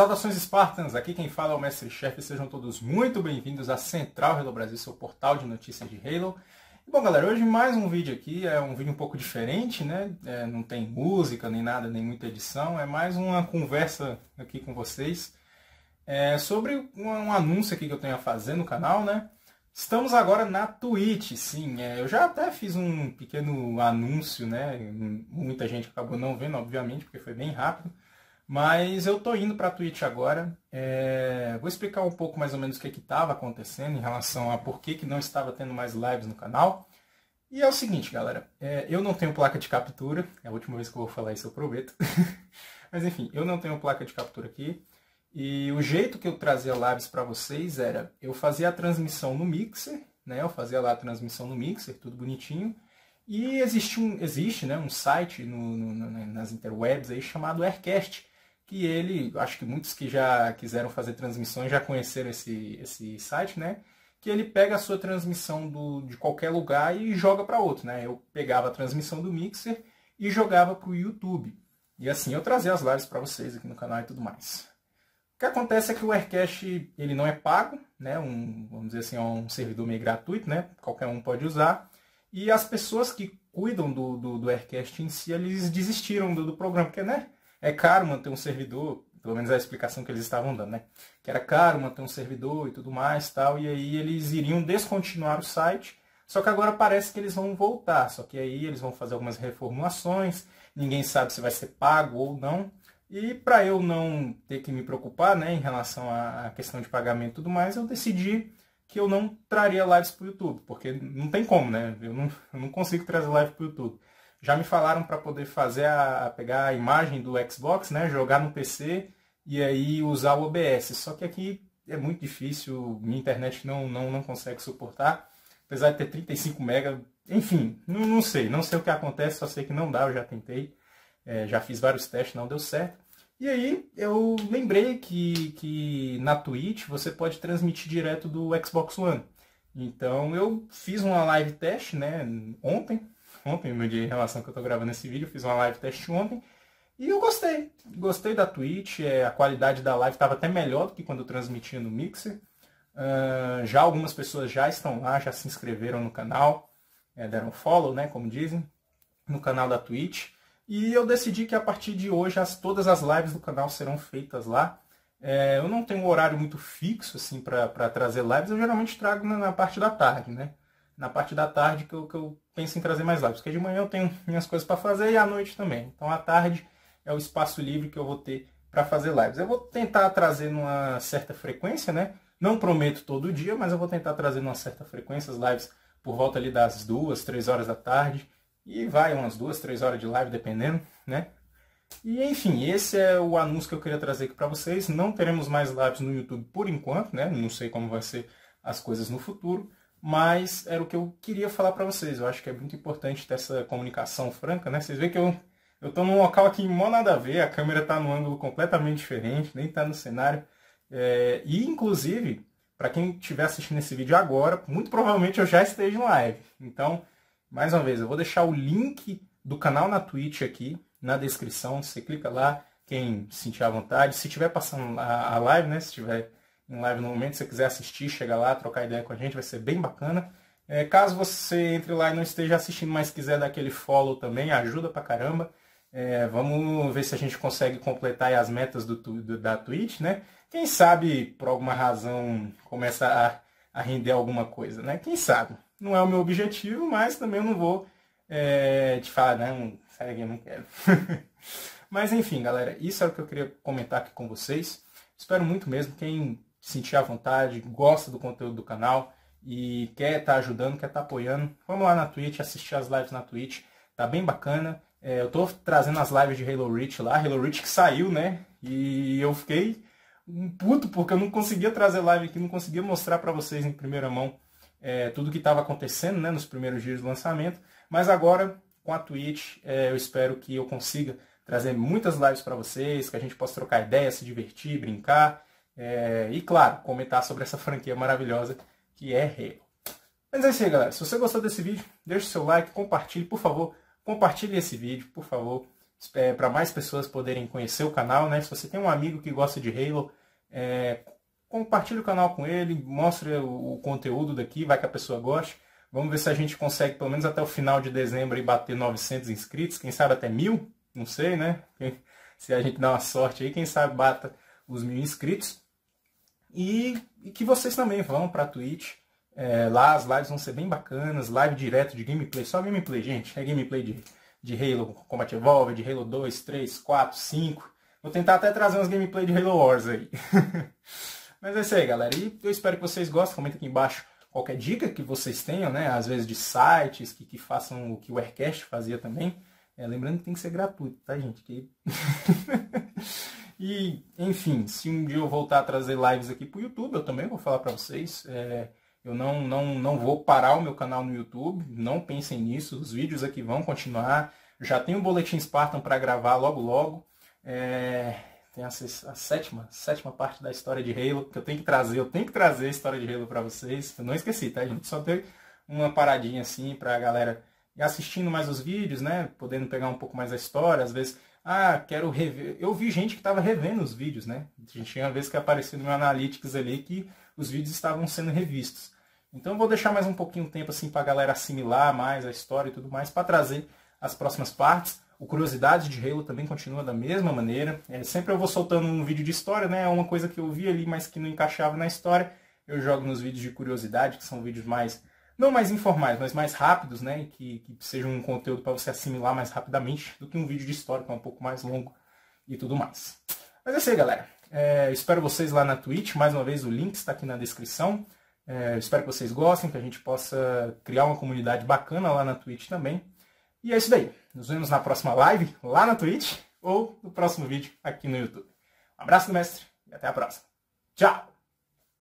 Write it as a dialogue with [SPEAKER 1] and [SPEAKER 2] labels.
[SPEAKER 1] Saudações Spartans, aqui quem fala é o Mestre Chef, sejam todos muito bem-vindos à Central Halo Brasil, seu portal de notícias de Halo. E, bom galera, hoje mais um vídeo aqui, é um vídeo um pouco diferente, né? É, não tem música, nem nada, nem muita edição, é mais uma conversa aqui com vocês é, sobre um, um, anúncio aqui que eu tenho a fazer no canal, né? Estamos agora na Twitch, sim, é, eu já até fiz um pequeno anúncio, né? Muita gente acabou não vendo, obviamente, porque foi bem rápido. Mas eu tô indo para Twitch agora. É... Vou explicar um pouco mais ou menos o que estava acontecendo em relação a por que, que não estava tendo mais lives no canal. E é o seguinte, galera. É... Eu não tenho placa de captura. É a última vez que eu vou falar isso, eu prometo. Mas enfim, eu não tenho placa de captura aqui. E o jeito que eu trazia lives para vocês era, eu fazia a transmissão no Mixer, né? Eu fazia lá a transmissão no Mixer, tudo bonitinho. E existe um, existe, né, um site no, no, nas interwebs aí chamado Aircast, que ele, acho que muitos que já quiseram fazer transmissões já conheceram esse, esse site, né? Que ele pega a sua transmissão do, de qualquer lugar e joga para outro, né? Eu pegava a transmissão do Mixer e jogava para o YouTube. E assim eu trazia as lives para vocês aqui no canal e tudo mais. O que acontece é que o Aircast ele não é pago, né? Um, vamos dizer assim, é um servidor meio gratuito, né? Qualquer um pode usar. E as pessoas que cuidam do, do, do Aircast em si, eles desistiram do, do programa, porque, né? É caro manter um servidor, pelo menos a explicação que eles estavam dando, né? Que era caro manter um servidor e tudo mais tal, e aí eles iriam descontinuar o site, só que agora parece que eles vão voltar, só que aí eles vão fazer algumas reformulações, ninguém sabe se vai ser pago ou não. E para eu não ter que me preocupar né, em relação à questão de pagamento e tudo mais, eu decidi que eu não traria lives para o YouTube, porque não tem como, né? Eu não, eu não consigo trazer live para o YouTube. Já me falaram para poder fazer a pegar a imagem do Xbox, né, jogar no PC e aí usar o OBS. Só que aqui é muito difícil, minha internet não não, não consegue suportar, apesar de ter 35 MB. Enfim, não, não sei, não sei o que acontece, só sei que não dá, eu já tentei, é, já fiz vários testes, não deu certo. E aí eu lembrei que, que na Twitch você pode transmitir direto do Xbox One. Então eu fiz uma live teste né, ontem, ontem, no dia em relação que eu estou gravando esse vídeo, fiz uma live teste ontem. E eu gostei. Gostei da Twitch, é, a qualidade da live estava até melhor do que quando eu transmitia no Mixer. Uh, já algumas pessoas já estão lá, já se inscreveram no canal, é, deram follow, né, como dizem, no canal da Twitch. E eu decidi que a partir de hoje as, todas as lives do canal serão feitas lá. É, eu não tenho um horário muito fixo assim para trazer lives, eu geralmente trago na, na parte da tarde, né? Na parte da tarde que eu, que eu penso em trazer mais lives. Porque de manhã eu tenho minhas coisas para fazer e à noite também. Então à tarde é o espaço livre que eu vou ter para fazer lives. Eu vou tentar trazer numa certa frequência, né? Não prometo todo dia, mas eu vou tentar trazer numa certa frequência as lives por volta ali das duas, três horas da tarde. E vai umas duas, três horas de live, dependendo, né? E enfim, esse é o anúncio que eu queria trazer aqui para vocês. Não teremos mais lives no YouTube por enquanto, né? Não sei como vai ser as coisas no futuro mas era o que eu queria falar para vocês. Eu acho que é muito importante ter essa comunicação franca, né? Vocês veem que eu eu tô num local aqui mó nada a ver, a câmera está num ângulo completamente diferente, nem está no cenário. É, e inclusive, para quem estiver assistindo esse vídeo agora, muito provavelmente eu já esteja em live. Então, mais uma vez, eu vou deixar o link do canal na Twitch aqui na descrição. Você clica lá, quem sentir à vontade. Se estiver passando a live, né? Se estiver em live no momento. Se você quiser assistir, chega lá, trocar ideia com a gente, vai ser bem bacana. É, caso você entre lá e não esteja assistindo, mas quiser dar aquele follow também, ajuda pra caramba. É, vamos ver se a gente consegue completar as metas do, do, da Twitch, né? Quem sabe, por alguma razão, começa a, a render alguma coisa, né? Quem sabe? Não é o meu objetivo, mas também eu não vou é, te falar, não, segue, eu não quero. mas enfim, galera, isso é o que eu queria comentar aqui com vocês. Espero muito mesmo. Quem sentir à vontade, gosta do conteúdo do canal e quer estar tá ajudando, quer estar tá apoiando, vamos lá na Twitch, assistir as lives na Twitch. Tá bem bacana. É, eu tô trazendo as lives de Halo Reach lá, Halo Reach que saiu, né? E eu fiquei um puto porque eu não conseguia trazer live aqui, não conseguia mostrar para vocês em primeira mão é, tudo que estava acontecendo né, nos primeiros dias do lançamento. Mas agora, com a Twitch, é, eu espero que eu consiga trazer muitas lives para vocês, que a gente possa trocar ideias, se divertir, brincar é, e claro, comentar sobre essa franquia maravilhosa que é Halo. Mas é isso aí, galera. Se você gostou desse vídeo, deixe seu like, compartilhe, por favor. Compartilhe esse vídeo, por favor. é, para mais pessoas poderem conhecer o canal, né? Se você tem um amigo que gosta de Halo, é, compartilhe o canal com ele, mostre o, o, conteúdo daqui, vai que a pessoa goste. Vamos ver se a gente consegue, pelo menos até o final de dezembro, bater 900 inscritos, quem sabe até mil, não sei, né? Se a gente dá uma sorte aí, quem sabe bata os mil inscritos. E, e que vocês também vão para a Twitch. É, lá as lives vão ser bem bacanas, live direto de gameplay, só gameplay, gente. É gameplay de, de Halo Combat Evolved, de Halo 2, 3, 4, 5. Vou tentar até trazer umas gameplay de Halo Wars aí. Mas é isso aí, galera. E eu espero que vocês gostem. Comenta aqui embaixo qualquer dica que vocês tenham, né? Às vezes de sites que, que façam o que o Aircast fazia também. É, lembrando que tem que ser gratuito, tá, gente? Que... e, enfim, se um dia eu voltar a trazer lives aqui pro YouTube, eu também vou falar para vocês. É, eu não, não, não vou parar o meu canal no YouTube, não pensem nisso. Os vídeos aqui vão continuar. Já tenho o Boletim Spartan para gravar logo logo. É, tem a, a, sétima, sétima parte da história de Halo que eu tenho que trazer. Eu tenho que trazer a história de Halo para vocês. Eu não esqueci, tá, gente? Só ter uma paradinha assim pra galera ir assistindo mais os vídeos, né? Podendo pegar um pouco mais a história. Às vezes, ah, quero rever. Eu vi gente que estava revendo os vídeos, né? Tinha uma vez que apareceu no meu Analytics ali que os vídeos estavam sendo revistos. Então eu vou deixar mais um pouquinho de tempo assim para a galera assimilar mais a história e tudo mais para trazer as próximas partes. O Curiosidade de Halo também continua da mesma maneira. É, sempre eu vou soltando um vídeo de história, né? É uma coisa que eu vi ali, mas que não encaixava na história. Eu jogo nos vídeos de curiosidade, que são vídeos mais, não mais informais, mas mais rápidos, né? Que, que sejam um conteúdo para você assimilar mais rapidamente do que um vídeo de história, que é um pouco mais longo e tudo mais. Mas é isso aí, galera. É, espero vocês lá na Twitch. Mais uma vez, o link está aqui na descrição. É, espero que vocês gostem, que a gente possa criar uma comunidade bacana lá na Twitch também. E é isso daí. Nos vemos na próxima live, lá na Twitch, ou no próximo vídeo aqui no YouTube. Um abraço do mestre e até a próxima. Tchau!